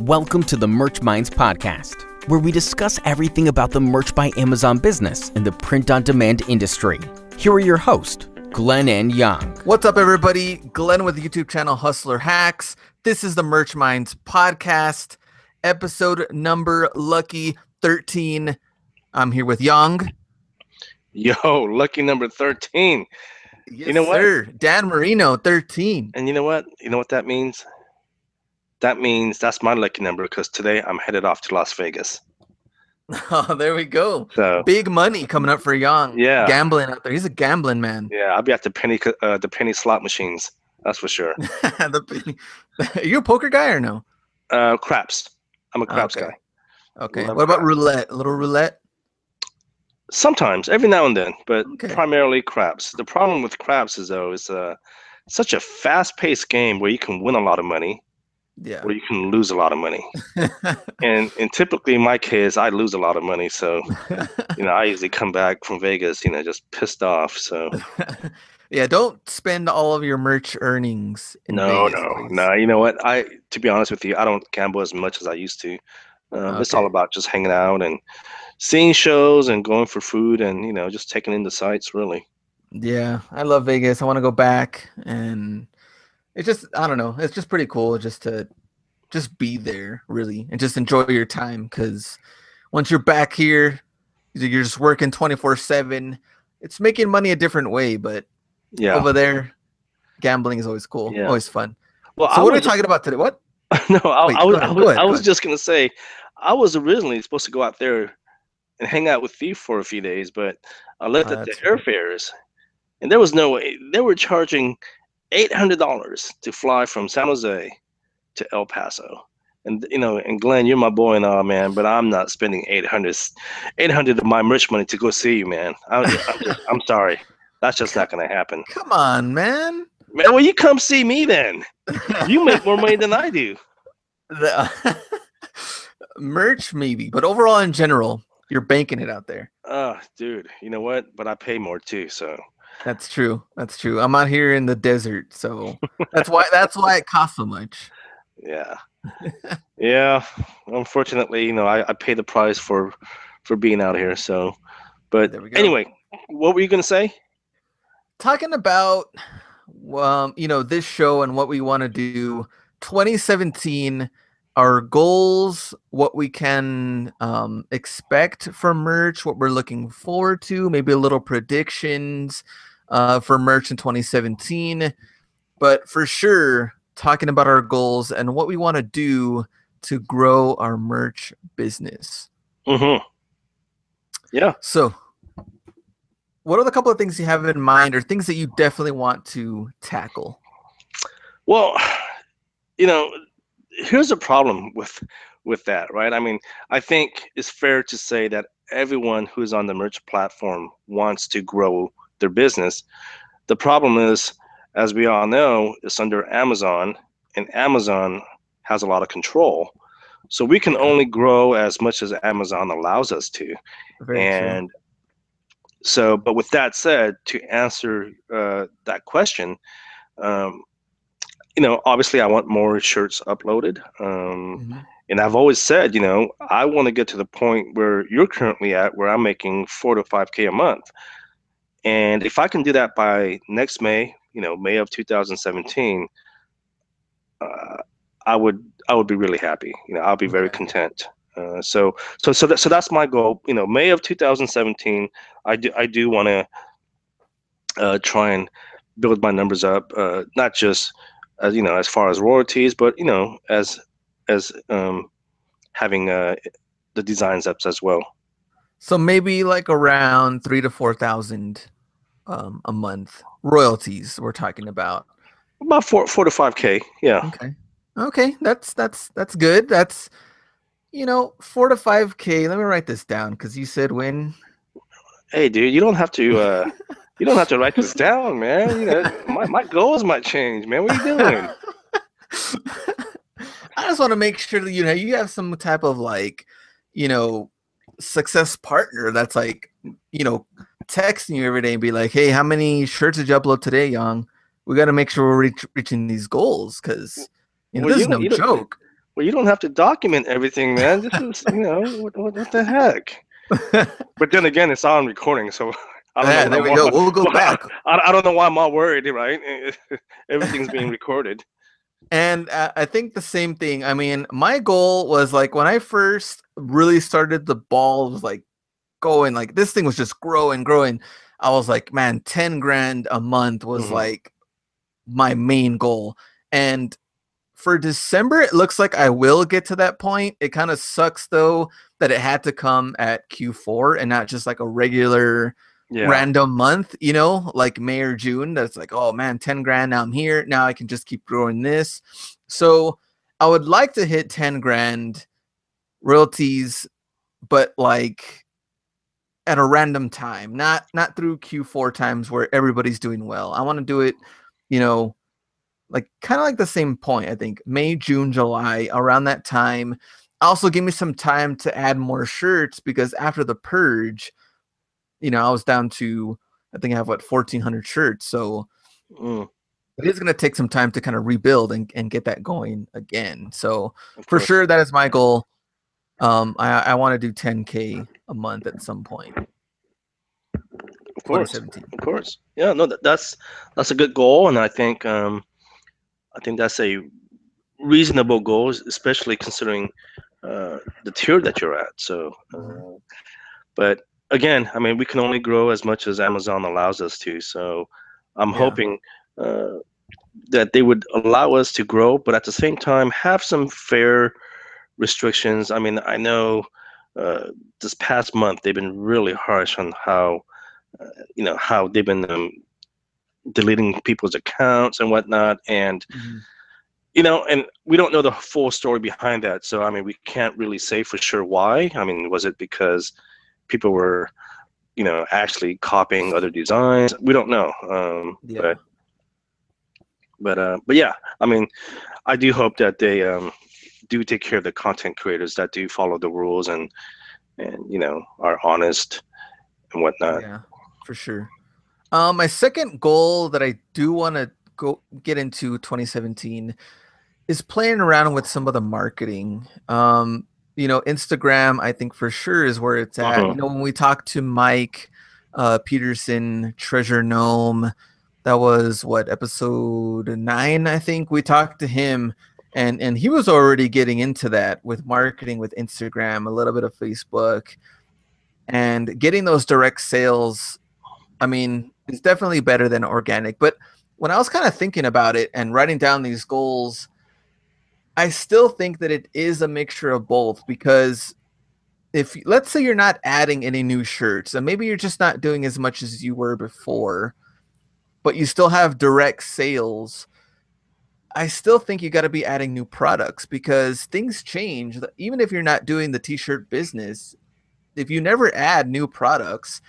Welcome to the Merch Minds podcast, where we discuss everything about the Merch by Amazon business in the print on demand industry. Here are your hosts, Glen and Yong. What's up, everybody? Glen with the YouTube channel Hustler Hacks. This is the Merch Minds podcast, episode number lucky 13. I'm here with Yong. Yo, lucky number 13. Yes, You know what? sir. Dan Marino, 13. And you know what? You know what that means? That means that's my lucky number because today I'm headed off to Las Vegas. Oh, there we go. So Big money coming up for Yong. Yeah. Gambling out there. He's a gambling man. yeah, I'll be at the penny uh, the penny slot machines. That's for sure. The- Are you a poker guy or no? Uh, craps. I'm a craps Okay. guy. Okay. Love What about craps. roulette? A little roulette? Sometimes, every now and then, but Okay. primarily craps. The problem with craps is though is uh, such a fast-paced game where you can win a lot of money Yeah. or you can lose a lot of money. And and typically in my case, I lose a lot of money, so you know I usually come back from Vegas, you know, just pissed off. So yeah, don't spend all of your merch earnings. In no, Vegas, no, please. no. You know what? I to be honest with you, I don't gamble as much as I used to. Um, It's all about just hanging out and seeing shows and going for food and you know just taking in the sights. Really. Yeah, I love Vegas. I want to go back, and it's just I don't know. It's just pretty cool just to just be there, really, and just enjoy your time. Because once you're back here, you're just working twenty four seven. It's making money a different way, but Yeah. over there, gambling is always cool, Yeah. always fun. well, So I what are we talking about today? What? no, I, Wait, I was, ahead, I was, ahead, I was just gonna say, I was originally supposed to go out there and hang out with you for a few days, but I looked Oh, at the airfares, and there was no way they were charging eight hundred dollars to fly from San Jose to El Paso. And you know, and Glen, you're my boy and all, man, but I'm not spending 800, 800 of my merch money to go see you, man. I'm, I'm, just, I'm sorry, that's just not gonna happen, Come on, man. man. Well, you come see me then. You make more money than I do. the merch maybe, but overall in general, you're banking it out there. Oh, dude, you know what? But I pay more too, so That's true. That's true. I'm out here in the desert, so that's why that's why it costs so much. yeah, yeah. Unfortunately, you know, I, I pay the price for for being out here. So, but There we go. anyway, what were you gonna say? Talking about um, you know, this show and what we want to do 2017 our goals, what we can um, expect from merch, what we're looking forward to, maybe a little predictions uh, for merch in 2017. But for sure, talking about our goals and what we want to do to grow our merch business. Mm-hmm. Yeah. So, what are the couple of things you have in mind or things that you definitely want to tackle? Well, you know, here's a problem with with that, right? I mean, I think it's fair to say that everyone who's on the merch platform wants to grow their business. The problem is, as we all know, it's under Amazon, and Amazon has a lot of control. So we can only grow as much as Amazon allows us to. Very true. and so, but with that said, to answer uh, that question, um, you know, obviously I want more shirts uploaded. Um, Mhm. and I've always said, you know, I want to get to the point where you're currently at, where I'm making four to five K a month. And if I can do that by next May, you know, May of 2017, uh, I would, I would be really happy. You know, I'll be very content. Uh, so, so, so, that, so that's my goal. You know, May of 2017, I do, I do want to uh, try and build my numbers up. Uh, not just as you know, as far as royalties, but you know, as as um, having uh, the designs up as well. So maybe like around three to four thousand um, a month royalties. We're talking about. About four, four to five k. Yeah, Okay. Okay, that's that's that's good. That's you know four to five k. Let me write this down because you said when. hey, dude, you don't have to. Uh, you don't have to write this down, man. You know, my, my goals might change, man. What are you doing? I just want to make sure that you know you have some type of like, you know, success partner that's like, you know, texting you every day and be like, "Hey, how many shirts did you upload today, Yong? We got to make sure we're reach, reaching these goals because you know Well, this you is no joke." well, you don't have to document everything, man. This is, you know, what, what, what the heck? but then again, it's on recording, so I don't yeah, know. There we go. We'll go back. I, I don't know why I'm all worried, right? Everything's being recorded. And uh, I think the same thing. I mean, my goal was like when I first really started, the ball was like going, like this thing was just growing, growing. I was like, man, 10 grand a month was mm-hmm. like my main goal. And for December, it looks like I will get to that point. It kind of sucks though that it had to come at Q4 and not just like a regular yeah. random month, you know, like May or June. That's like, oh man, 10 grand. Now I'm here. Now I can just keep growing this. So I would like to hit 10 grand royalties, but like at a random time, not not through Q4 times where everybody's doing well. I want to do it, you know, like kind of like the same point. I think May, June, July, around that time. Also, give me some time to add more shirts because after the purge, you know, I was down to I think I have what 1,400 shirts. So mm. it is going to take some time to kind of rebuild and, and get that going again. So for sure, that is my goal. Um, I, I want to do 10k a month at some point. Of course, of course, yeah. No, that, that's that's a good goal, and I think um, I think that's a reasonable goal, especially considering uh, the tier that you're at. So, uh, but again, I mean, we can only grow as much as Amazon allows us to. So, I'm yeah. hoping uh, that they would allow us to grow, but at the same time have some fair restrictions. I mean, I know uh, this past month they've been really harsh on how, uh, you know, how they've been um, deleting people's accounts and whatnot and mm-hmm. you know and we don't know the full story behind that so i mean we can't really say for sure why i mean was it because people were you know actually copying other designs we don't know um yeah. but but uh but yeah i mean i do hope that they um do take care of the content creators that do follow the rules and and you know are honest and whatnot yeah for sure um, my second goal that I do want to go get into 2017 is playing around with some of the marketing. Um, you know, Instagram, I think for sure is where it's at. Uh-huh. You know, when we talked to Mike uh, Peterson, Treasure Gnome, that was what episode nine, I think. We talked to him, and and he was already getting into that with marketing with Instagram, a little bit of Facebook, and getting those direct sales. I mean, it's definitely better than organic. But when I was kind of thinking about it and writing down these goals, I still think that it is a mixture of both because if let's say you're not adding any new shirts and maybe you're just not doing as much as you were before, but you still have direct sales. I still think you got to be adding new products because things change. Even if you're not doing the t-shirt business, if you never add new products,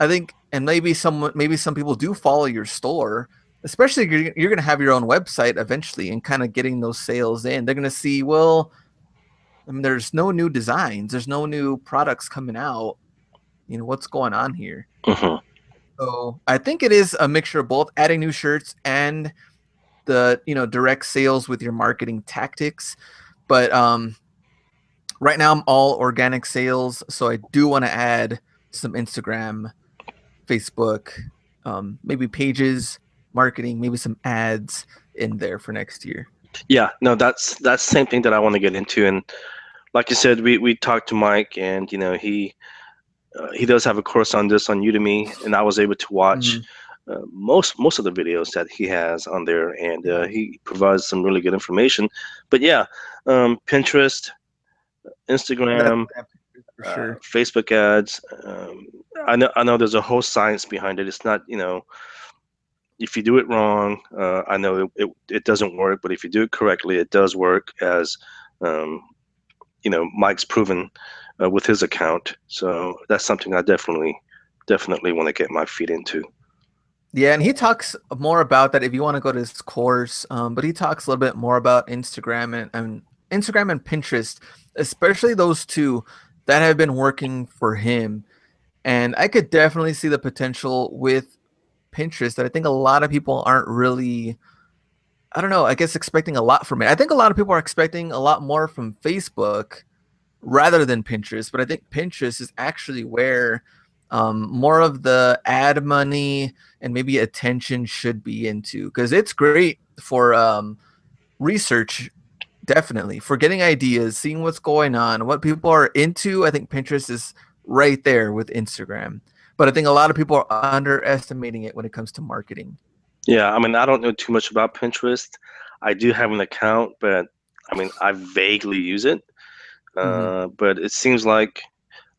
I think and maybe some maybe some people do follow your store especially you're, you're going to have your own website eventually and kind of getting those sales in they're going to see well I mean, there's no new designs there's no new products coming out you know what's going on here uh-huh. so i think it is a mixture of both adding new shirts and the you know direct sales with your marketing tactics but um right now i'm all organic sales so i do want to add some instagram Facebook, um, maybe pages, marketing, maybe some ads in there for next year. Yeah, no, that's that's the same thing that I want to get into. And like you said, we we talked to Mike, and you know he uh, he does have a course on this on Udemy, and I was able to watch. Mm-hmm. Uh, most most of the videos that he has on there, and uh, he provides some really good information. But yeah, um, Pinterest, Instagram, uh, sure. Facebook ads. Um, I know I know there's a whole science behind it. It's not you know if you do it wrong, uh, I know it, it, it, doesn't work, but if you do it correctly, it does work. As um, you know, Mike's proven uh, with his account. So that's something I definitely definitely want to get my feet into. Yeah, and he talks more about that if you want to go to his course. Um, but he talks a little bit more about Instagram and, and Instagram and Pinterest, especially those two that have been working for him. And I could definitely see the potential with Pinterest that I think a lot of people aren't really I don't know, I guess expecting a lot from it. I think a lot of people are expecting a lot more from Facebook rather than Pinterest, but I think Pinterest is actually where um, more of the ad money and maybe attention should be into because it's great for um, research definitely for getting ideas seeing what's going on what people are into i think pinterest is right there with instagram. But i think a lot of people are underestimating it when it comes to marketing. Yeah i mean i don't know too much about pinterest. I do have an account but i mean i vaguely use it uh, mm-hmm. but it seems like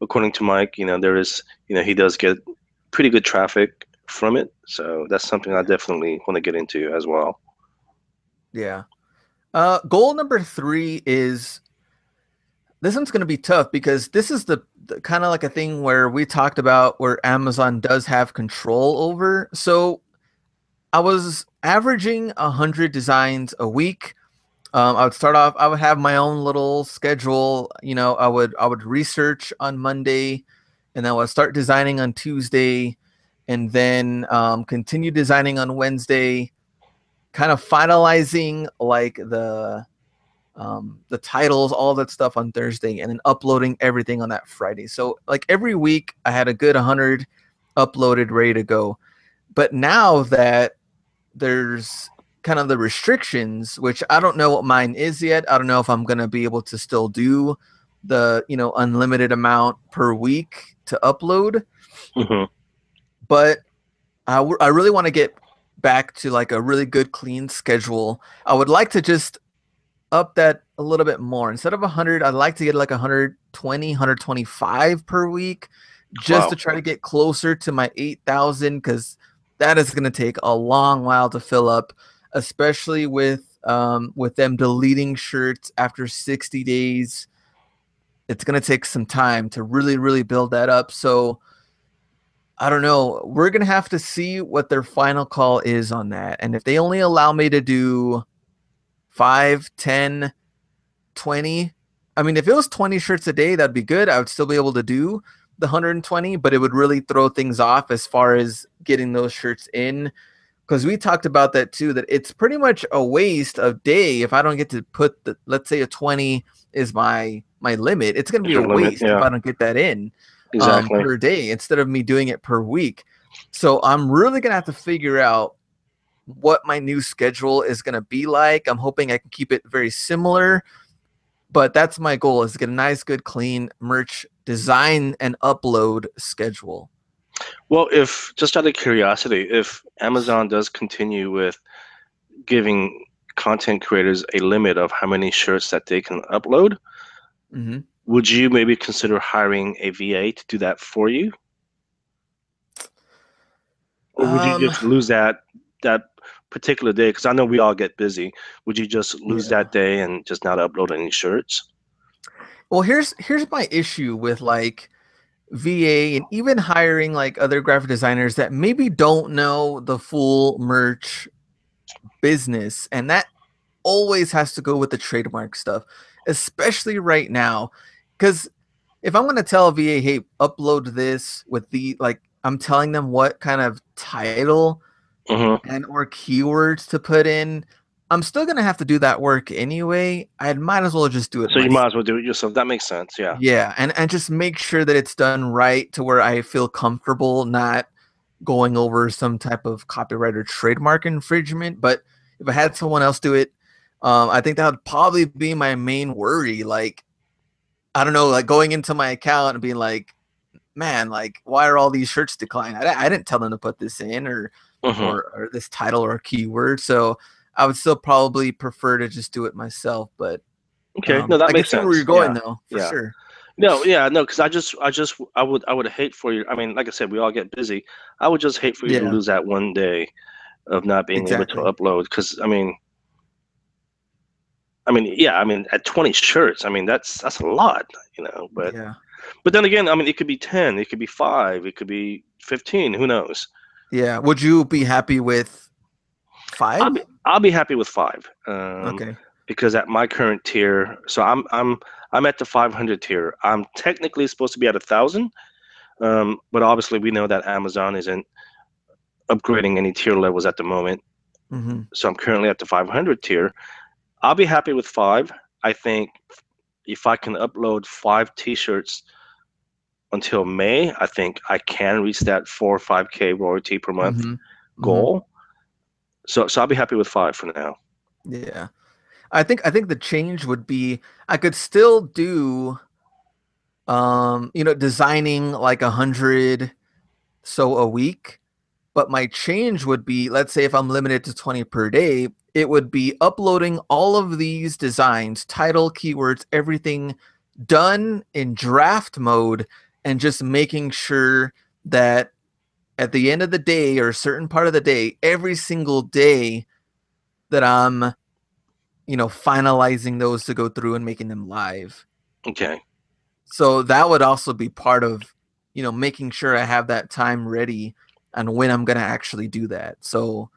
according to mike you know there is you know he does get pretty good traffic from it so that's something i definitely want to get into as well yeah uh, goal number three is this one's going to be tough because this is the, the kind of like a thing where we talked about where Amazon does have control over. So I was averaging a hundred designs a week. Um, I would start off. I would have my own little schedule. You know, I would I would research on Monday, and then I would start designing on Tuesday, and then um, continue designing on Wednesday, kind of finalizing like the um, the titles, all that stuff on Thursday, and then uploading everything on that Friday. So like every week, I had a good 100 uploaded, ready to go. But now that there's kind of the restrictions, which I don't know what mine is yet. I don't know if I'm gonna be able to still do the you know unlimited amount per week to upload. Mm-hmm. But I, w- I really want to get back to like a really good clean schedule. I would like to just up that a little bit more. Instead of 100, I'd like to get like 120, 125 per week just wow. to try to get closer to my 8,000 cuz that is going to take a long while to fill up, especially with um with them deleting shirts after 60 days. It's going to take some time to really really build that up. So I don't know. We're gonna have to see what their final call is on that. And if they only allow me to do 5, 10, 20, I mean, if it was 20 shirts a day, that'd be good. I would still be able to do the 120, but it would really throw things off as far as getting those shirts in. Because we talked about that too, that it's pretty much a waste of day if I don't get to put the let's say a 20 is my my limit. It's gonna be a waste yeah. if I don't get that in. Um, exactly. um, per day instead of me doing it per week. So I'm really gonna have to figure out what my new schedule is gonna be like. I'm hoping I can keep it very similar, but that's my goal: is to get a nice, good, clean merch design and upload schedule. Well, if just out of curiosity, if Amazon does continue with giving content creators a limit of how many shirts that they can upload, mm-hmm would you maybe consider hiring a VA to do that for you? Or would um, you just lose that that particular day? Because I know we all get busy. Would you just lose yeah. that day and just not upload any shirts? Well, here's here's my issue with like VA and even hiring like other graphic designers that maybe don't know the full merch business, and that always has to go with the trademark stuff, especially right now because if I'm gonna tell VA, hey, upload this with the like, I'm telling them what kind of title mm-hmm. and or keywords to put in. I'm still gonna have to do that work anyway. I might as well just do it. So myself. you might as well do it yourself. That makes sense. Yeah. Yeah, and and just make sure that it's done right to where I feel comfortable, not going over some type of copyright or trademark infringement. But if I had someone else do it, um, I think that would probably be my main worry. Like, I don't know, like going into my account and being like, man, like why are all these shirts declined? I, I didn't tell them to put this in or, mm-hmm. or or this title or keyword. So I would still probably prefer to just do it myself. But okay, um, no, that I makes sense. Where you're going yeah. though, for yeah. sure. No, yeah, no, because I just, I just, I would, I would hate for you. I mean, like I said, we all get busy. I would just hate for you yeah. to lose that one day of not being exactly. able to upload. Because I mean, I mean, yeah, I mean, at 20 shirts, I mean, that's that's a lot, you know. But yeah. but then again, I mean, it could be 10, it could be five, it could be 15. Who knows? Yeah. Would you be happy with five? Be, I'll be happy with five. Um, okay. Because at my current tier, so I'm I'm I'm at the 500 tier. I'm technically supposed to be at a thousand, um, but obviously we know that Amazon isn't upgrading any tier levels at the moment. hmm So I'm currently at the 500 tier. I'll be happy with five. I think if I can upload five T-shirts until May, I think I can reach that four or five K royalty per month Mhm. Mhm. goal. So so I'll be happy with five for now. Yeah. I think I think the change would be I could still do um you know designing like a hundred so a week but my change would be let's say if i'm limited to 20 per day it would be uploading all of these designs title keywords everything done in draft mode and just making sure that at the end of the day or a certain part of the day every single day that i'm you know finalizing those to go through and making them live Okay. so that would also be part of you know making sure i have that time ready and when i'm going to actually do that so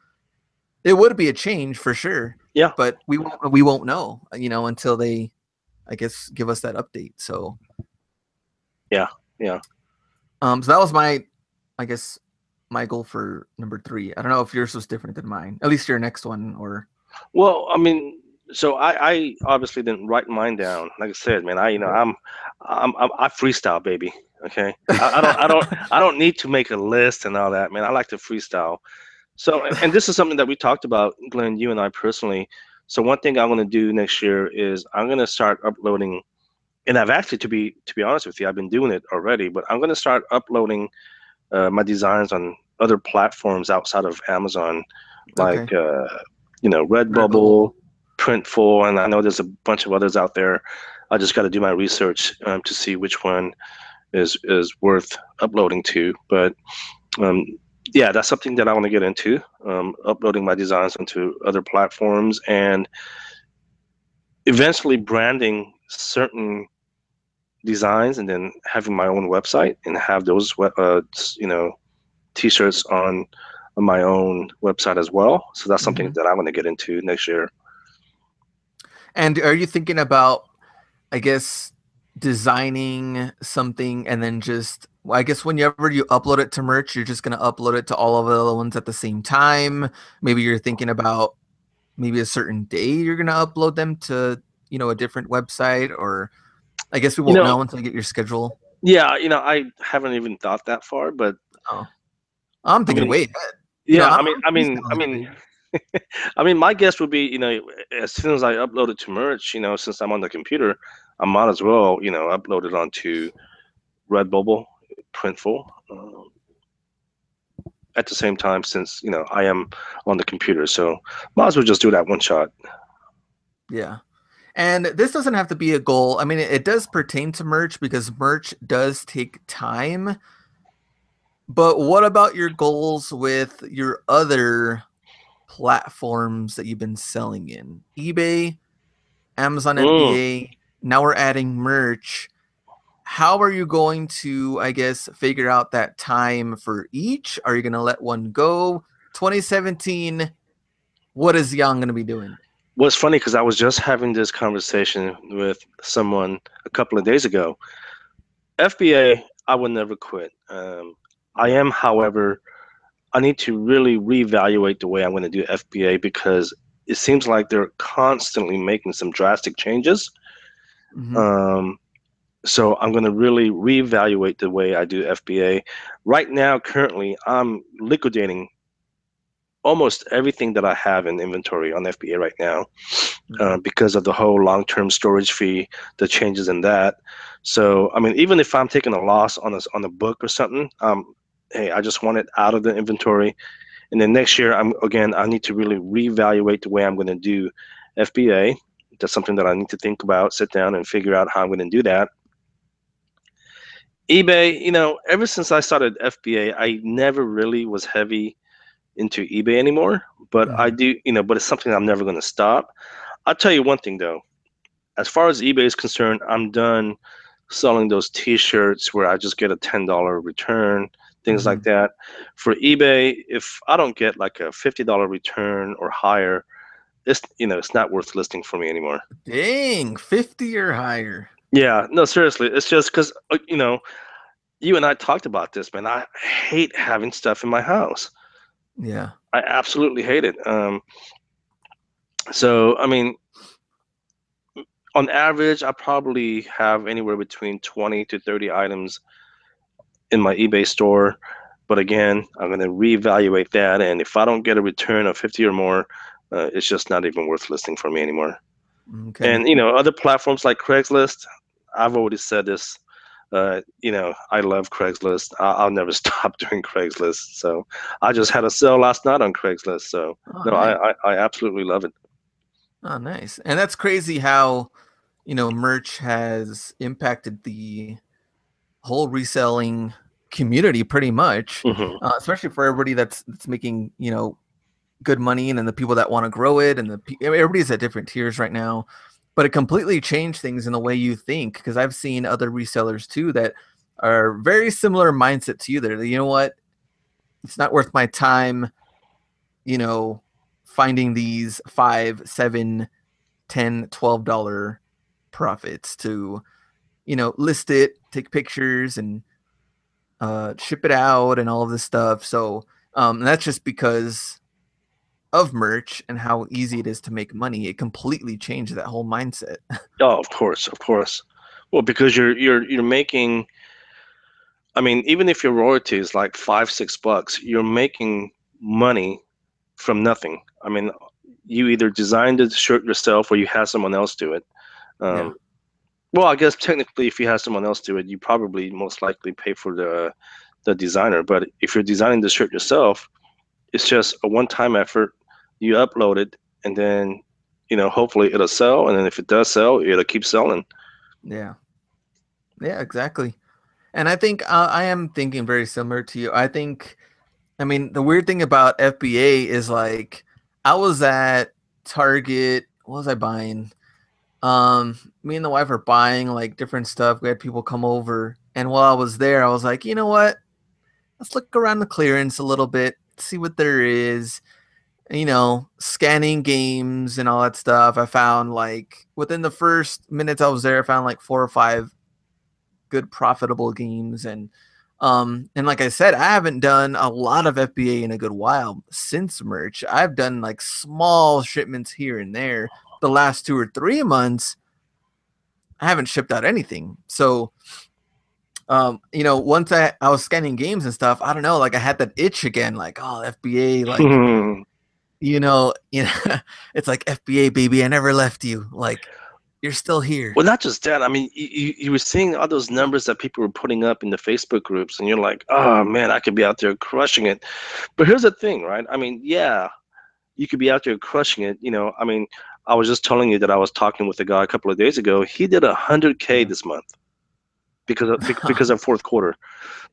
it would be a change for sure Yeah. but we won't we won't know you know until they i guess give us that update so Yeah, yeah. um so that was my i guess my goal for number three i don't know if yours was different than mine at least your next one or Well, I mean, so I, I obviously didn't write mine down. Like I said, man, I you know I'm I'm, I'm I freestyle, baby. Okay, I, I don't I don't I don't need to make a list and all that, man. I like to freestyle. So and, this is something that we talked about, Glen, you and I personally. So one thing I'm going to do next year is I'm going to start uploading, and I've actually to be to be honest with you, I've been doing it already, but I'm going to start uploading uh, my designs on other platforms outside of Amazon, like uh, you know Redbubble, Printful, and I know there's a bunch of others out there. I just got to do my research um, to see which one is is worth uploading to. But um, yeah, that's something that I want to get into. Um, uploading my designs onto other platforms and eventually branding certain designs and then having my own website and have those uh, you know t-shirts on on my own website as well. So that's something mm-hmm. that I'm going to get into next year. And are you thinking about, I guess, designing something and then just, I guess, whenever you upload it to merch, you're just going to upload it to all of the other ones at the same time? Maybe you're thinking about maybe a certain day you're going to upload them to, you know, a different website, or I guess we won't know- know until you get your schedule. Yeah, you know, I haven't even thought that far, but oh. I'm thinking mean, way ahead. yeah, I mean, I mean, I mean, I mean, my guess would be, you know, as soon as I upload it to merch, you know, since I'm on the computer, I might as well, you know, upload it onto Redbubble, Printful, um, at the same time, since you know I am on the computer, so might as well just do that one shot. Yeah. And this doesn't have to be a goal. I mean, it, it does pertain to merch because merch does take time. But what about your goals with your other platforms that you've been selling in? eBay, Amazon Mm. FBA. Now we're adding merch. How are you going to, I guess, figure out that time for each? Are you going to let one go? 2017, what is Yong going to be doing? Well, it's funny because I was just having this conversation with someone a couple of days ago. FBA, I would never quit. Um, I am, however, I need to really reevaluate the way I'm going to do FBA because it seems like they're constantly making some drastic changes. Mhm. Um, so I'm going to really reevaluate the way I do FBA. Right now, currently, I'm liquidating almost everything that I have in inventory on FBA right now uh, because of the whole long-term storage fee, the changes in that. So, I mean, even if I'm taking a loss on a on a book or something, um, hey, I just want it out of the inventory. And then next year, I'm again, I need to really reevaluate the way I'm going to do FBA. That's something that I need to think about, sit down, and figure out how I'm going to do that. eBay, you know, ever since I started FBA, I never really was heavy into eBay anymore. But I mm-hmm. do, you know, but it's something I'm never going to stop. I'll tell you one thing though. As far as eBay is concerned, I'm done selling those T-shirts where I just get a ten dollar return, things like that. For eBay, if I don't get like a fifty dollar return or higher, it's you know it's not worth listing for me anymore. Dang, 50 or higher. Yeah, no, seriously, it's just because you know, you and I talked about this, man. I hate having stuff in my house. Yeah. I absolutely hate it. Um, so I mean, on average, I probably have anywhere between 20 to 30 items in my eBay store. But again, I'm going to reevaluate that. And if I don't get a return of 50 or more, uh, it's just not even worth listing for me anymore. Okay. And, you know, other platforms like Craigslist, I've already said this. Uh, you know, I love Craigslist. I- will never stop doing Craigslist. So I just had a sale last night on Craigslist. So oh, no, nice. I, I, I absolutely love it. Oh, nice. And that's crazy how, you know, merch has impacted the whole reselling community pretty much, mm-hmm. uh, especially for everybody that's that's making, you know, good money and then the people that want to grow it and the everybody's at different tiers right now. But it completely changed things in the way you think because I've seen other resellers too that are very similar mindset to you. There, you know what? It's not worth my time, you know, finding these five, seven, ten, twelve dollar profits to, you know, list it, take pictures, and uh, ship it out, and all of this stuff. So um, that's just because of merch and how easy it is to make money. It completely changed that whole mindset. oh, of course, of course. Well, because you're you're you're making. I mean, even if your royalty is like five, six bucks, you're making money from nothing. I mean, you either designed the shirt yourself or you had someone else do it. Um, yeah. Well, I guess technically, if you have someone else do it, you probably most likely pay for the the designer. But if you're designing the shirt yourself, it's just a one-time effort. You upload it, and then you know hopefully it'll sell. And then if it does sell, it'll keep selling. Yeah, yeah, exactly. And I think uh, I am thinking very similar to you. I think, I mean, the weird thing about FBA is like I was at Target. What was I buying? Um, me and the wife are buying like different stuff. We had people come over, and while I was there, I was like, you know what? Let's look around the clearance a little bit, see what there is. You know, scanning games and all that stuff. I found like within the first minutes I was there, I found like four or five good profitable games and um, and like I said, I haven't done a lot of FBA in a good while since merch. I've done like small shipments here and there. The last two or three months, I haven't shipped out anything. So, um, you know, once I, I was scanning games and stuff, I don't know, like I had that itch again, like, oh, FBA, like, you know, you know, it's like FBA, baby, I never left you. Like, you're still here. Well, not just that. I mean, you, you were seeing all those numbers that people were putting up in the Facebook groups, and you're like, oh man, I could be out there crushing it. But here's the thing, right? I mean, yeah, you could be out there crushing it. You know, I mean, I was just telling you that I was talking with a guy a couple of days ago. He did a hundred k this month because of because of fourth quarter.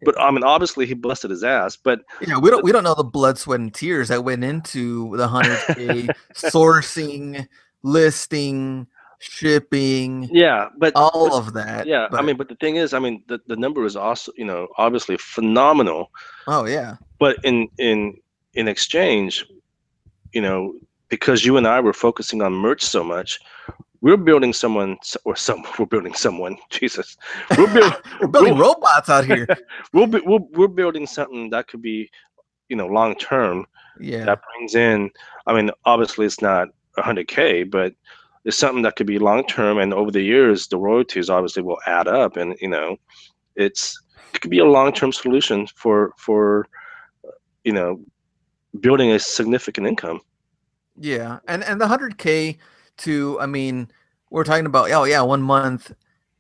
But I mean, obviously he busted his ass. But yeah, we don't we don't know the blood, sweat, and tears that went into the hundred k sourcing, listing, shipping yeah but all but, of that yeah but, i mean but the thing is i mean the, the number is also you know obviously phenomenal oh yeah but in in in exchange you know because you and i were focusing on merch so much we're building someone or some we're building someone jesus. We're, build, we're building we're, robots out here. We'll be we're, we're building something that could be you know long term yeah. that brings in i mean obviously it's not 100k but it's something that could be long term and over the years the royalties obviously will add up and you know it's it could be a long term solution for for you know building a significant income yeah and and the 100k to i mean we're talking about oh yeah one month.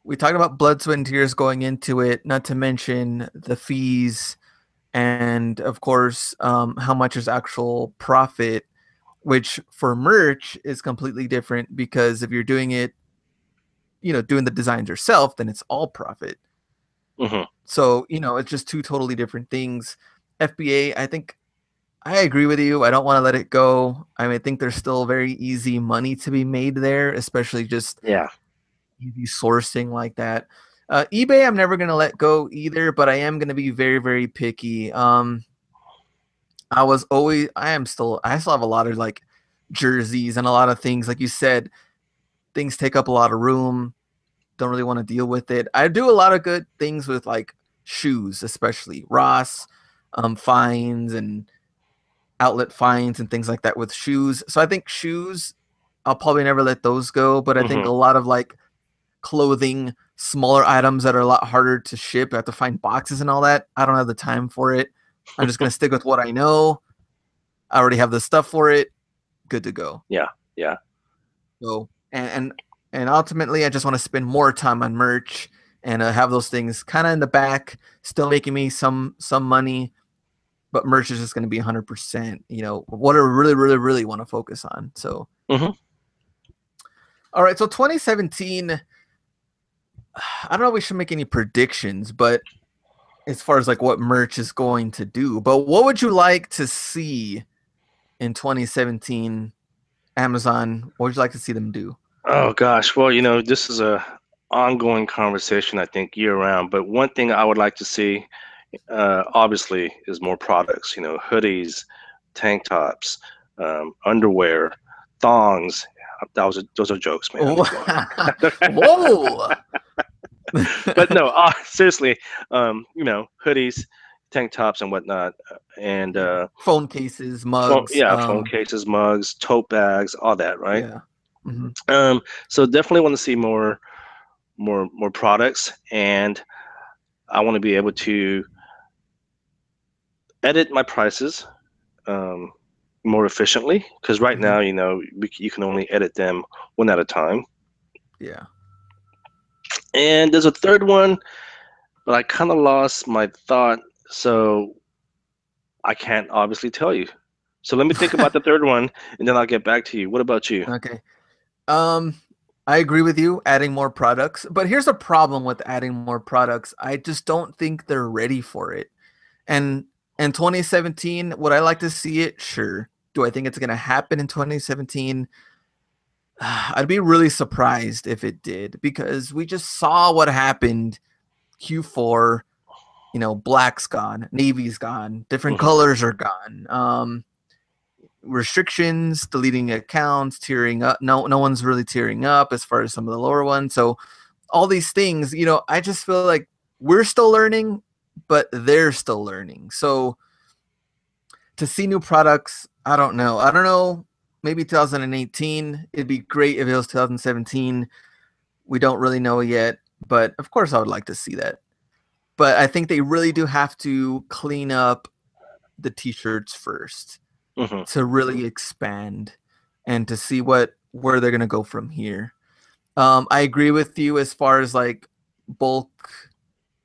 We talked about blood sweat and tears going into it not to mention the fees and of course um, how much is actual profit which for merch is completely different because if you're doing it you know doing the designs yourself then it's all profit. Mm-hmm. so you know it's just two totally different things. Fba i think i agree with you i don't want to let it go i mean i think there's still very easy money to be made there especially just yeah. easy sourcing like that. Uh, ebay i'm never going to let go either but i am going to be very very picky um I was always I am still I still have a lot of like jerseys and a lot of things like you said things take up a lot of room don't really want to deal with it. I do a lot of good things with like shoes especially Ross um fines and outlet finds and things like that with shoes. So I think shoes, I'll probably never let those go. But I think Mhm. a lot of like clothing, smaller items that are a lot harder to ship, I have to find boxes and all that. I don't have the time for it. I'm just gonna stick with what I know. I already have the stuff for it. Good to go. Yeah, yeah. So and and, and ultimately, I just want to spend more time on merch and uh, have those things kind of in the back, still making me some some money. But merch is just going to be 100%. You know what I really, really, really want to focus on. So, Mhm. All right. So 2017. I don't know. if We should make any predictions, but as far as like what merch is going to do, but what would you like to see in 2017? Amazon. What would you like to see them do? Oh gosh, well, you know, this is a ongoing conversation, I think, year round. But one thing I would like to see, uh, obviously, is more products. You know, hoodies, tank tops, um, underwear, thongs. That was a, those are jokes, man. Whoa! but no, uh, seriously, um, you know, hoodies, tank tops, and whatnot, uh, and uh, phone cases, phone, mugs. yeah, um, phone cases, mugs, tote bags, all that, right? Yeah. Mhm. Um, so definitely want to see more, more, more products, and I want to be able to edit my prices um, more efficiently. Because right Mhm. now, you know, we, you can only edit them one at a time. Yeah. And there's a third one, but I kind of lost my thought, so I can't obviously tell you. So let me think about the third one, and then I'll get back to you. What about you? Okay. Um, I agree with you. Adding more products, but here's a problem with adding more products. I just don't think they're ready for it. And in 2017, would I like to see it? Sure. Do I think it's going to happen in 2017? I'd be really surprised if it did because we just saw what happened Q4. You know, black's gone, navy's gone, different Mhm. colors are gone. Um, restrictions, deleting accounts, tearing up. No, no one's really tearing up as far as some of the lower ones. So all these things, you know, I just feel like we're still learning, but they're still learning. So to see new products, I don't know. I don't know. Maybe 2018. It'd be great if it was 2017. We don't really know yet, but of course I would like to see that. But I think they really do have to clean up the t-shirts first hmm to really expand and to see what where they're gonna go from here. Um, I agree with you as far as like bulk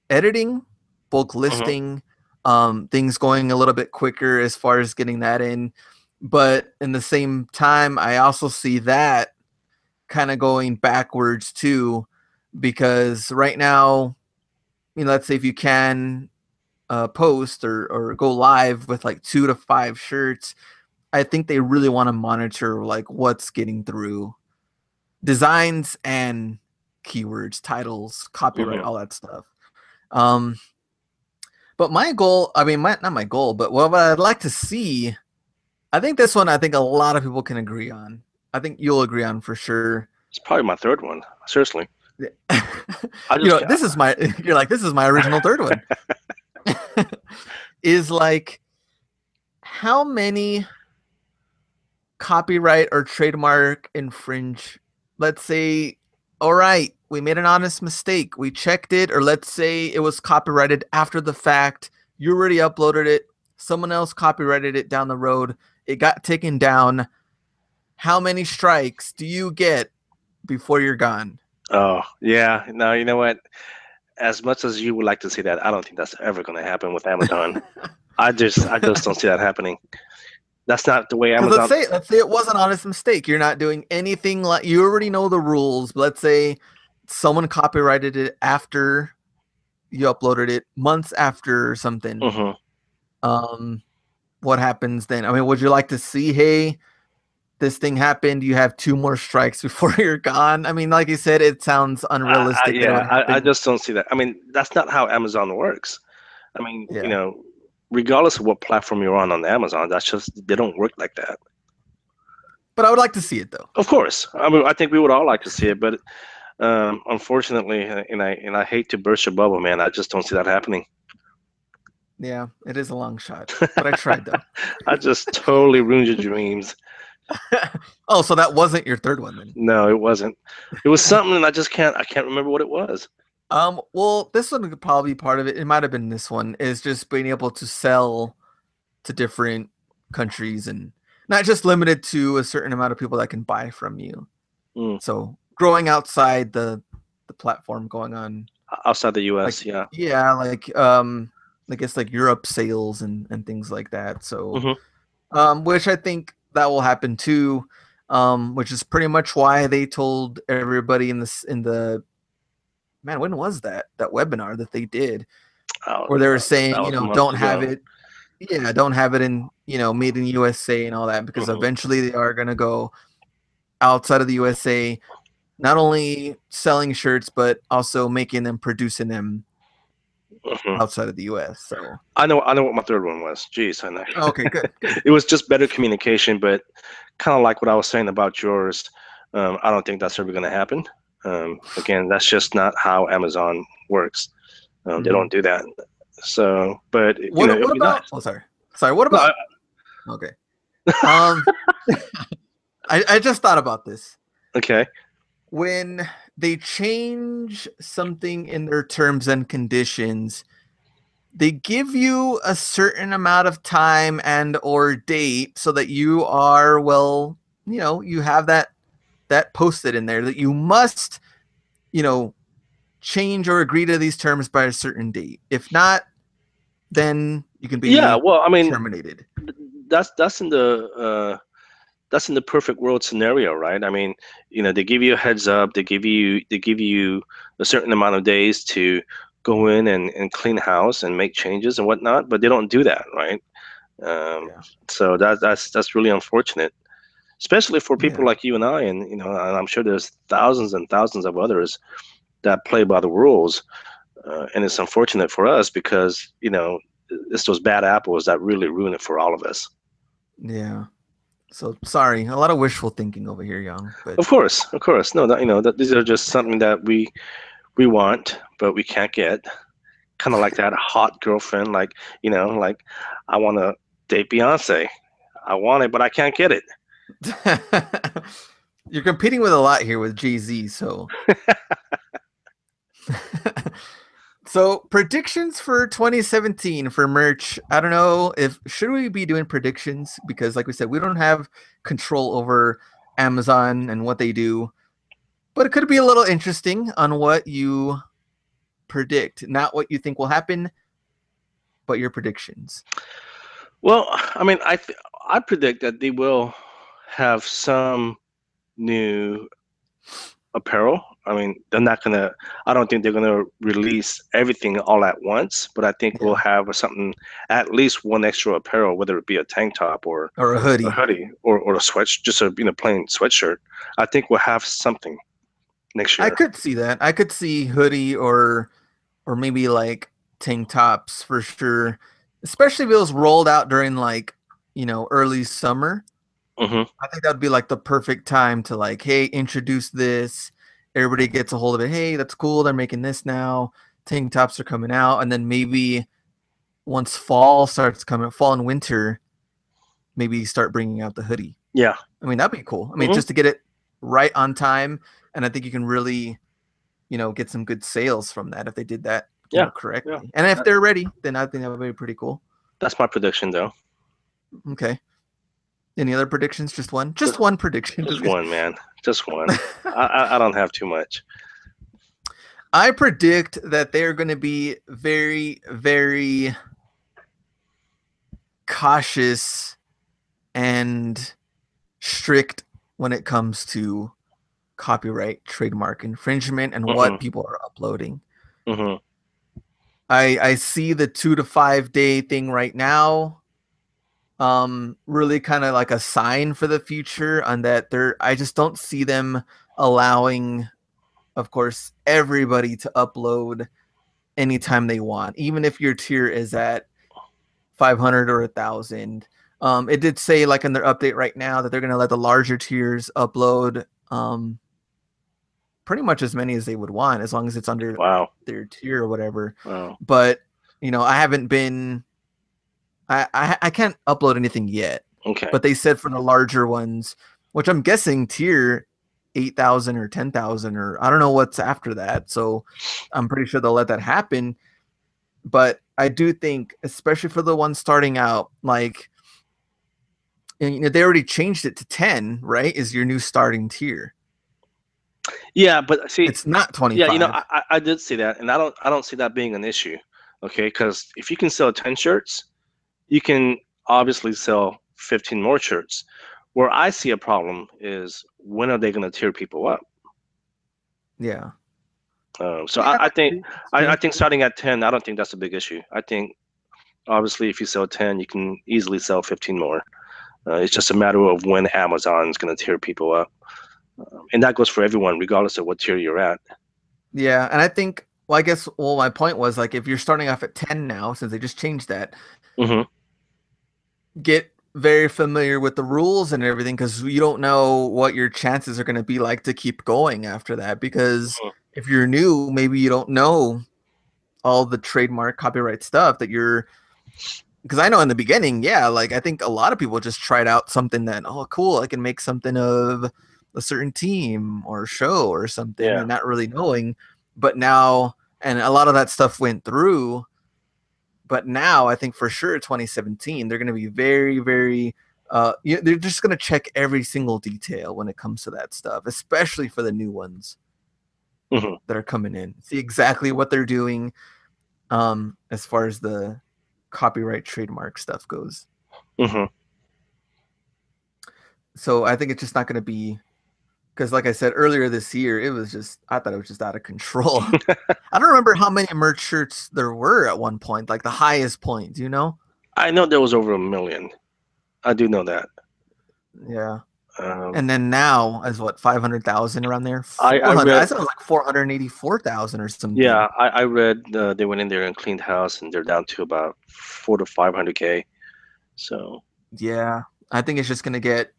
editing, bulk listing, um, things going a little bit quicker as far as getting that in. But in the same time, I also see that kind of going backwards too, because right now, you know, let's say if you can uh, post or or go live with like two to five shirts, I think they really want to monitor like what's getting through designs and keywords, titles, copyright, Mhm. all that stuff. Um, but my goal, I mean, my, not my goal, but what I'd like to see, I think this one, I think a lot of people can agree on. I think you'll agree on for sure. It's probably my third one. Seriously, I just you know, this is my. You're like, this is my original third one. is like, how many copyright or trademark infringe? Let's say, all right, we made an honest mistake. We checked it, or let's say it was copyrighted after the fact. You already uploaded it. Someone else copyrighted it down the road. It got taken down. How many strikes do you get before you're gone? Oh yeah, no, you know what? As much as you would like to see that, I don't think that's ever going to happen with Amazon. I just, I just don't see that happening. That's not the way Amazon. let's say let's say it was an honest mistake. You're not doing anything like you already know the rules. But let's say someone copyrighted it after you uploaded it, months after or something. Mhm. Um, what happens then? I mean, would you like to see, hey, this thing happened? You have two more strikes before you're gone. I mean, like you said, it sounds unrealistic. it yeah, I, I just don't see that. I mean, that's not how Amazon works. I mean, Yeah. you know, regardless of what platform you're on on Amazon, that's just they don't work like that. but I would like to see it though. Of course, I mean, I think we would all like to see it, but um, unfortunately, and I and I hate to burst your bubble, man, I just don't see that happening. Yeah, it is a long shot, but I tried though. I just totally ruined your dreams. oh, so that wasn't your third one then? No, it wasn't. It was something and I just can't I can't remember what it was. Um, well, this one could probably be part of it. It might have been this one is just being able to sell to different countries and not just limited to a certain amount of people that can buy from you. Mm. So growing outside the the platform going on outside the US, like, yeah. Yeah, like um I guess like Europe sales and and things like that. So Mhm. um which I think that will happen too. Um, which is pretty much why they told everybody in this in the man, when was that? That webinar that they did Oh, where they were saying, you know, don't have ago. it yeah, don't have it in, you know, made in USA and all that because Mhm. eventually they are gonna go outside of the USA, not only selling shirts, but also making them producing them Mhm. outside of the US. So I know I know what my third one was. Jeez, I know. okay, good. good. it was just better communication, but kind of like what I was saying about yours. Um, I don't think that's ever going to happen. Um, again, that's just not how Amazon works. Um, They Mhm. don't do that. So, but you What, know, what about nice. oh sorry. Sorry, what No, about okay. Um I, I just thought about this. okay, when they change something in their terms and conditions they give you a certain amount of time and or date so that you are well you know you have that that posted in there that you must you know change or agree to these terms by a certain date if not then you can be yeah. Well, I mean, terminated that's that's in the uh, that's in the perfect world scenario, right? I mean, you know, they give you a heads up. They give you they give you a certain amount of days to go in and, and clean house and make changes and whatnot, but they don't do that, right? Um, Yeah. So that that's that's really unfortunate, especially for people Yeah. like you and I, and you know, and I'm sure there's thousands and thousands of others that play by the rules, uh, and it's unfortunate for us because you know it's those bad apples that really ruin it for all of us. yeah so sorry a lot of wishful thinking over here Yong but Of course, of course. No, that, you know, that these are just something that we we want, but we can't get. Kind of like that hot girlfriend, like you know, like I want to date Beyonce. I want it, but I can't get it. You're competing with a lot here with Jay Z, so. so predictions for 2017 for merch. I don't know if should we be doing predictions because, like we said, we don't have control over Amazon and what they do, but it could be a little interesting on what you predict, not what you think will happen, but your predictions. Well, I mean, I th- I predict that they will have some new apparel. I mean, they're not gonna. I don't think they're gonna release everything all at once, but I think we'll have something, at least one extra apparel, whether it be a tank top or Or a hoodie. a hoodie or, or a sweat, just a you know plain sweatshirt. I think we'll have something next year. I could see that. I could see hoodie or or maybe like tank tops for sure. Especially if it was rolled out during like, you know, early summer. Hmm I think that would be like the perfect time to like, hey, introduce this. Everybody gets a hold of it. Hey, that's cool. They're making this now. Tank tops are coming out. And then maybe once fall starts coming, fall and winter, maybe start bringing out the hoodie. Yeah, I mean, that'd be cool. I mean, Mhm. just to get it right on time, and I think you can really, you know, get some good sales from that if they did that know, Yeah, correctly. And if they're ready, then I think that would be pretty cool. that's my prediction though. Okay. Any other predictions? Just one? Just Just- one prediction. Just one, man. Just one. I, I don't have too much. I predict that they're going to be very, very cautious and strict when it comes to copyright, trademark infringement, and what Mhm. people are uploading. hmm I I see the two to five day thing right now. Um, really kind of like a sign for the future on that they're I just don't see them allowing, of course, everybody to upload anytime they want, even if your tier is at 500 or a thousand. Um, it did say like in their update right now that they're gonna let the larger tiers upload um pretty much as many as they would want as long as it's under Wow. their tier or whatever Wow. but you know, I haven't been. I, I I can't upload anything yet, Okay. but they said for the larger ones, which I'm guessing tier eight thousand or ten thousand or I don't know what's after that. So I'm pretty sure they'll let that happen. But I do think, especially for the ones starting out, like you know, they already changed it to ten, right? Is your new starting tier? yeah, but see, It's not twenty. yeah, you know, I, I- I did see that, and I don't I don't see that being an issue. Okay, because if you can sell ten shirts, you can obviously sell fifteen more shirts. Where I see a problem is when are they going to tier people up? yeah. Um, so Yeah, I, I think I, I think starting at ten, I don't think that's a big issue. I think obviously if you sell ten, you can easily sell fifteen more. Uh, it's just a matter of when Amazon's going to tier people up, um, and that goes for everyone, regardless of what tier you're at. Yeah, and I think well, I guess well, my point was like if you're starting off at ten now, since they just changed that, hmm get very familiar with the rules and everything because you don't know what your chances are going to be like to keep going after that. Because Mhm. if you're new, maybe you don't know all the trademark copyright stuff that you're. Because I know in the beginning, yeah, like I think a lot of people just tried out something that, oh, cool, I can make something of a certain team or show or something, Yeah. and not really knowing. But now, and a lot of that stuff went through but now I think for sure 2017 they're going to be very very uh you, they're just going to check every single detail when it comes to that stuff especially for the new ones Mhm. that are coming in. See exactly what they're doing um as far as the copyright trademark stuff goes. Hmm so I think it's just not going to be because like I said earlier this year it was just I thought it was just out of control I don't remember how many merch shirts there were at one point like the highest point do you know I know there was over a million. I do know that. yeah Um, And then now is what five hundred thousand around there. I- I 400 I, read- thought it was like four hundred eighty-four thousand or something. yeah, I, I read uh, they went in there and cleaned house, and they're down to about four to five hundred k. So yeah. I think it's just gonna get.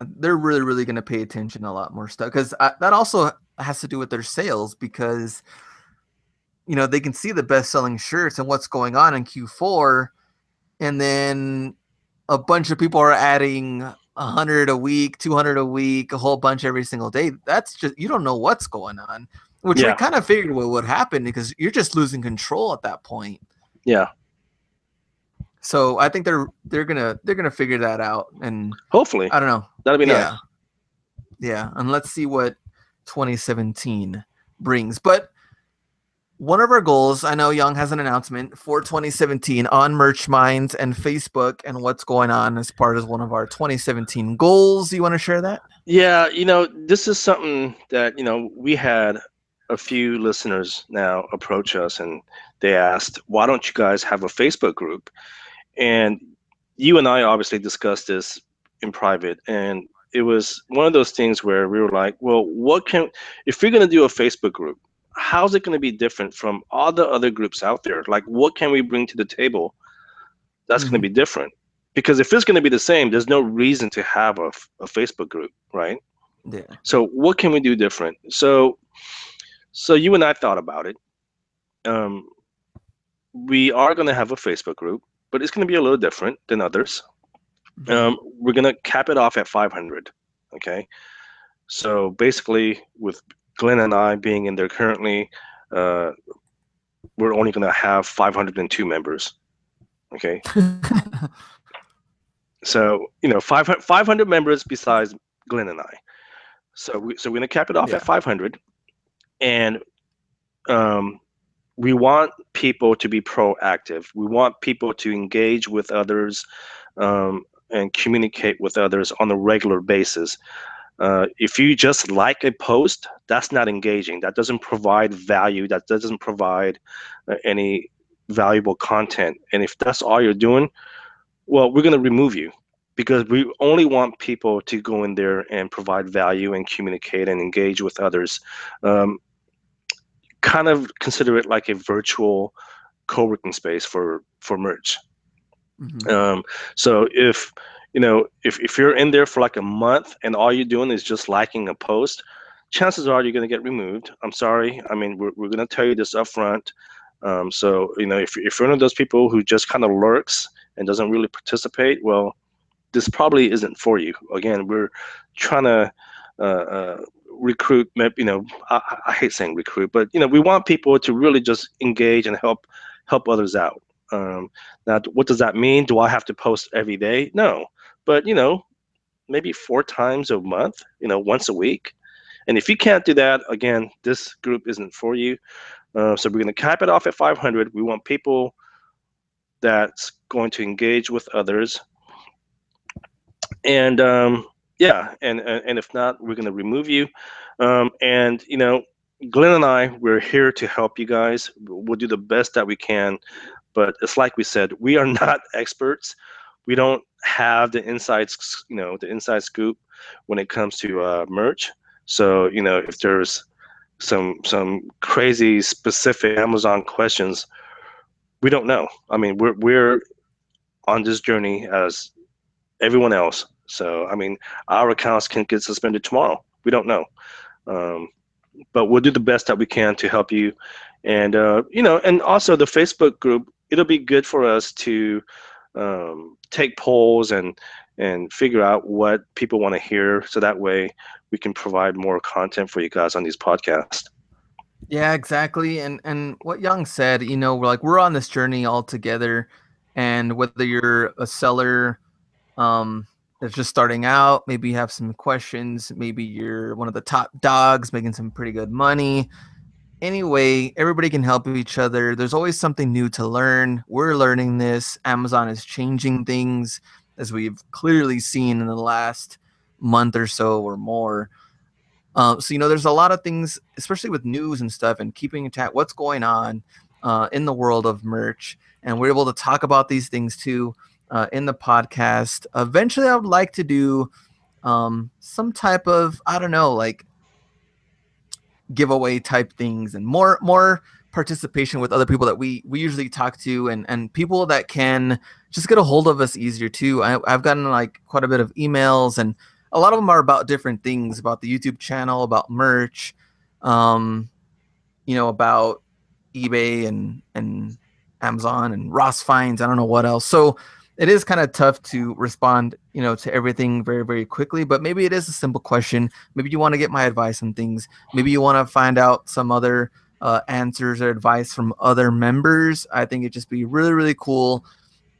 They're really, really gonna pay attention to a lot more stuff because that also has to do with their sales because, you know, they can see the best-selling shirts and what's going on in Q4, and then a bunch of people are adding a hundred a week, two hundred a week, a whole bunch every single day. That's just you don't know what's going on, which Yeah. we kind of figured what would happen because you're just losing control at that point. yeah, So I think they're they're gonna they're gonna figure that out, and hopefully I don't know. that'll be yeah, nice. yeah, and let's see what 2017 brings. But one of our goals, I know Yong has an announcement for 2017 on Merch Minds and Facebook, and what's going on as part of one of our 2017 goals. You want to share that? Yeah, you know, this is something that, you know, we had a few listeners now approach us and they asked, why don't you guys have a Facebook group? And you and I obviously discussed this in private. And it was one of those things where we were like, well, what can, if we're going to do a Facebook group, how's it going to be different from all the other groups out there? Like, what can we bring to the table that's going to be different? Because if it's going to be the same, there's no reason to have a, a Facebook group, right? Yeah. So what can we do different? So, so you and I thought about it. Um, we are going to have a Facebook group, but it's going to be a little different than others. Um, we're going to cap it off at 500. Okay. So basically, with Glen and I being in there currently, uh, we're only going to have 502 members. Okay. So you know, 500, 500 members besides Glen and I. So we so we're gonna cap it off Yeah. at 500, and um, we want people to be proactive. We want people to engage with others um, and communicate with others on a regular basis. Uh, if you just like a post, that's not engaging. That doesn't provide value. That doesn't provide uh, any valuable content. And if that's all you're doing, well, we're going to remove you because we only want people to go in there and provide value and communicate and engage with others. Um, kind of consider it like a virtual co-working space for for merch. Mhm. Um, so if you know if, if you're in there for like a month and all you're doing is just liking a post, chances are you're going to get removed. I'm sorry. I mean, we're, we're going to tell you this up front. Um, so you know, if if you're one of those people who just kind of lurks and doesn't really participate, well, this probably isn't for you. Again, we're trying to uh, uh, recruit. You know, I, I, hate saying recruit, but you know, we want people to really just engage and help help others out. Um, now, what does that mean? Do I have to post every day? No, but you know, maybe four times a month. You know, once a week. And if you can't do that, again, this group isn't for you. Uh, so we're going to cap it off at 500. We want people that's going to engage with others. And um, yeah, and, and if not, we're going to remove you. Um, and you know, Glen and I, we're here to help you guys. We'll do the best that we can, but it's like we said, we are not experts. We don't have the insights, you know, the inside scoop when it comes to uh, merch. So you know, if there's some some crazy specific Amazon questions, we don't know. I mean, we're we're on this journey as everyone else. So I mean, our accounts can get suspended tomorrow. We don't know, um, but we'll do the best that we can to help you. And uh, you know, and also the Facebook group. It'll be good for us to um, take polls and and figure out what people want to hear, so that way we can provide more content for you guys on these podcasts. Yeah, exactly. And and what Yong said, you know, we're like we're on this journey all together, and whether you're a seller, um, that's just starting out, maybe you have some questions, maybe you're one of the top dogs making some pretty good money. Anyway, everybody can help each other. There's always something new to learn. We're learning this. Amazon is changing things, as we've clearly seen in the last month or so or more. Uh, so you know, there's a lot of things, especially with news and stuff, and keeping in what's going on uh, in the world of merch, and we're able to talk about these things too uh, in the podcast. Eventually, I would like to do um, some type of I don't know, like giveaway type things, and more more participation with other people that we we usually talk to, and and people that can just get a hold of us easier too. I, I've gotten like quite a bit of emails and a lot of them are about different things about the YouTube channel, about merch, um, you know, about eBay and and Amazon and Ross finds. I don't know what else. So it is kind of tough to respond, you know, to everything very very quickly. But maybe it is a simple question. Maybe you want to get my advice on things. Maybe you want to find out some other uh, answers or advice from other members. I think it'd just be really really cool,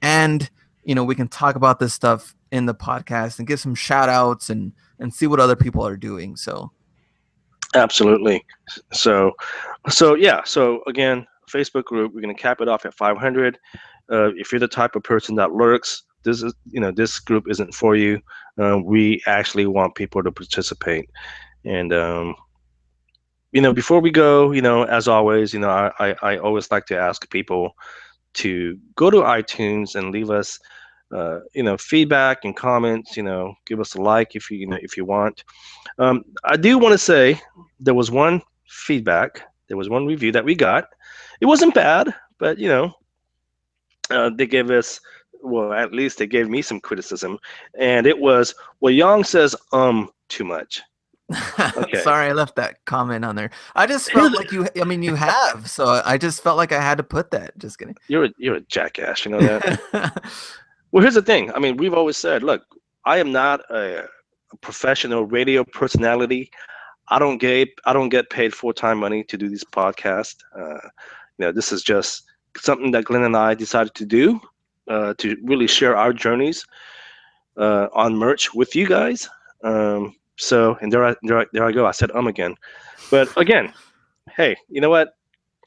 and you know, we can talk about this stuff in the podcast and give some shout outs and and see what other people are doing so absolutely so so yeah so again facebook group we're going to cap it off at 500 uh, if you're the type of person that lurks this is you know this group isn't for you uh, we actually want people to participate and um, you know before we go you know as always you know I, I, I always like to ask people to go to itunes and leave us uh, you know, feedback and comments. You know, give us a like if you, you know if you want. Um, I do want to say there was one feedback. There was one review that we got. It wasn't bad, but you know, uh, they gave us well, at least they gave me some criticism, and it was well, Yong says um too much. Okay. Sorry, I left that comment on there. I just felt like you. I mean, you have, so I just felt like I had to put that. Just kidding. You're a, you're a jackass. You know that. Well, here's the thing. I mean, we've always said, look, I am not a, a professional radio personality. I don't get I don't get paid full time money to do these podcasts. Uh, you know, this is just something that Glen and I decided to do uh, to really share our journeys uh, on merch with you guys. Um, so, and there I, there I there I go. I said um again, but again, hey, you know what?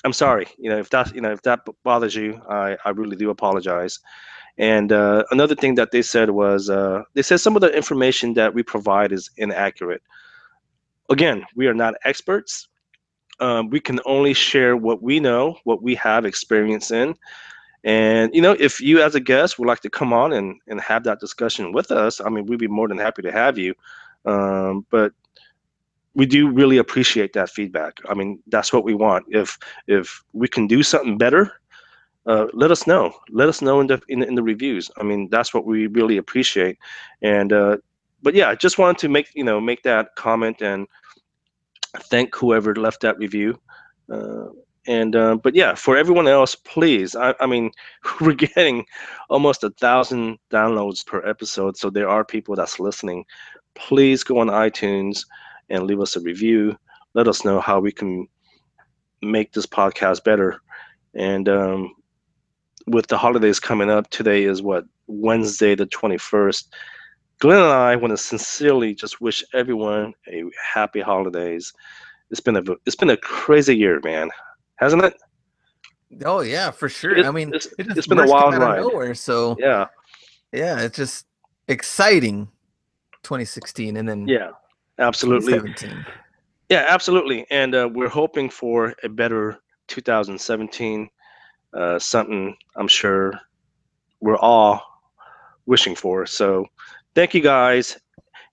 I'm sorry. You know, if that you know if that bothers you, I I really do apologize. And uh, another thing that they said was uh, they said some of the information that we provide is inaccurate. Again, we are not experts. Um, we can only share what we know, what we have experience in. And you know, if you as a guest would like to come on and, and have that discussion with us, I mean, we'd be more than happy to have you. Um, but we do really appreciate that feedback. I mean, that's what we want. If if we can do something better, uh, let us know. Let us know in the in, in, the reviews. I mean, that's what we really appreciate. And uh, but yeah, I just wanted to make you know make that comment and thank whoever left that review. Uh, And uh, but yeah, for everyone else, please. I, I mean, we're getting almost a thousand downloads per episode, so there are people that's listening. Please go on iTunes and leave us a review. Let us know how we can make this podcast better. And um, with the holidays coming up, today is what Wednesday, the twenty first. Glen and I want to sincerely just wish everyone a happy holidays. It's been a it's been a crazy year, man, hasn't it? Oh yeah, for sure. It- I mean, it's- it it's been a wild out of ride. Nowhere, so Yeah, yeah, it's just exciting. 2016 and then yeah, absolutely. 2017. Yeah, absolutely. And uh, we're hoping for a better 2017. Uh, something I'm sure we're all wishing for. So, thank you guys.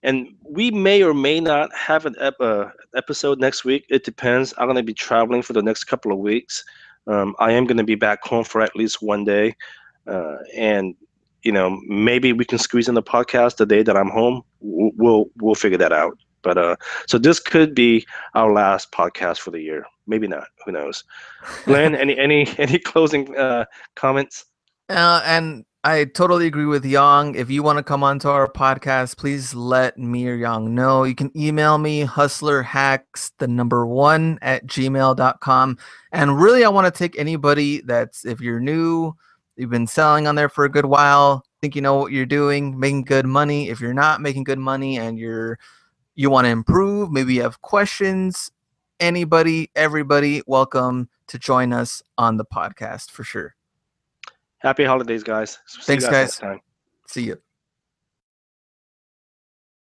And we may or may not have an ep- uh, episode next week. It depends. I'm going to be traveling for the next couple of weeks. Um, I am going to be back home for at least one day. Uh, and you know, maybe we can squeeze in the podcast the day that I'm home. We'll we'll, we'll figure that out. But uh, so this could be our last podcast for the year. Maybe not. Who knows? Glen, any any any closing uh, comments? Uh, and I totally agree with Yong. If you want to come onto our podcast, please let me or Yong know. You can email me, hustlerhacks, the number one at gmail.com. And really, I want to take anybody that's, if you're new, you've been selling on there for a good while, think you know what you're doing, making good money. If you're not making good money and you're, you want to improve, maybe you have questions, anybody, everybody, welcome to join us on the podcast for sure. Happy holidays, guys. Thanks, guys. next. See you.